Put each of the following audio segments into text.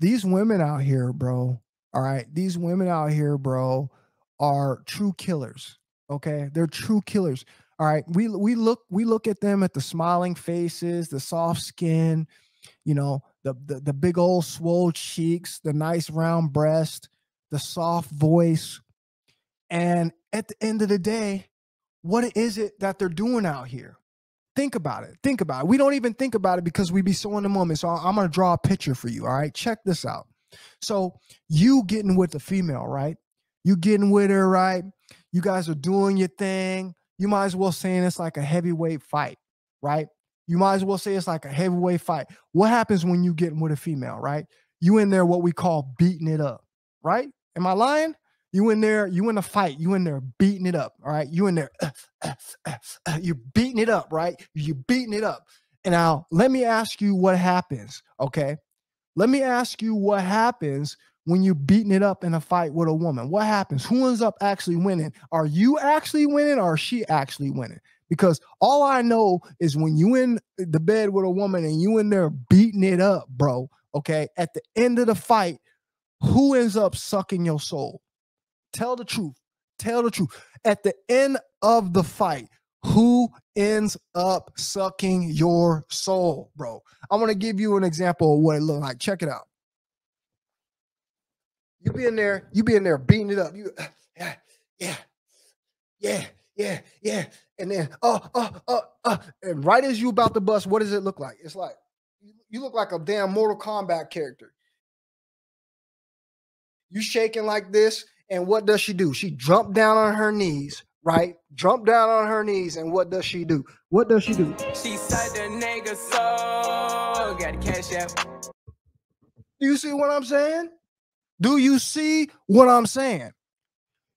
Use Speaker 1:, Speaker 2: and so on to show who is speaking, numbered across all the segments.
Speaker 1: these women out here, bro. All right, these women out here, bro, are true killers. Okay, they're true killers. All right, we we look we look at them at the smiling faces, the soft skin, you know, the the, the big old swole cheeks, the nice round breast, the soft voice, and at the end of the day, what is it that they're doing out here? Think about it. Think about it. We don't even think about it because we be so in the moment. So I'm going to draw a picture for you. All right. Check this out. So you getting with the female, right? You getting with her, right? You guys are doing your thing. You might as well say it's like a heavyweight fight, right? You might as well say it's like a heavyweight fight. What happens when you getting with a female, right? You in there what we call beating it up, right? Am I lying? You in there, you in a fight, you in there beating it up, all right? You in there, uh, uh, uh, you're beating it up, right? You're beating it up. And now let me ask you what happens, okay? Let me ask you what happens when you're beating it up in a fight with a woman. What happens? Who ends up actually winning? Are you actually winning or she actually winning? Because all I know is when you in the bed with a woman and you in there beating it up, bro, okay, at the end of the fight, who ends up sucking your soul? Tell the truth. Tell the truth. At the end of the fight, who ends up sucking your soul, bro? I want to give you an example of what it looked like. Check it out. You be in there, you be in there beating it up. You yeah, yeah, yeah, yeah, yeah. And then oh, oh, oh, oh. And right as you about to bust, what does it look like? It's like you look like a damn Mortal Kombat character. You shaking like this, and what does she do? She jumped down on her knees, right? Jump down on her knees, and what does she do? What does she do? She said the nigga so got cash out. Do you see what I'm saying? Do you see what I'm saying?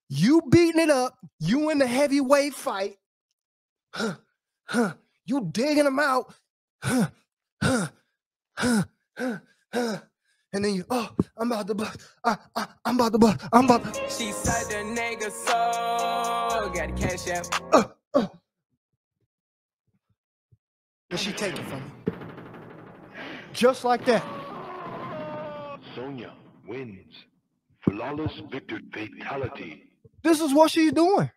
Speaker 1: You beating it up, you in the heavyweight fight, huh, huh, you digging them out, huh, huh, huh, huh, huh and then you, oh, I'm about to bust. I, I, I'm about to bust. I'm about to. She said the nigga so got cash out. Uh, uh. And she take it from me. Just like that.
Speaker 2: Sonya wins. Flawless victory fatality.
Speaker 1: This is what she's doing.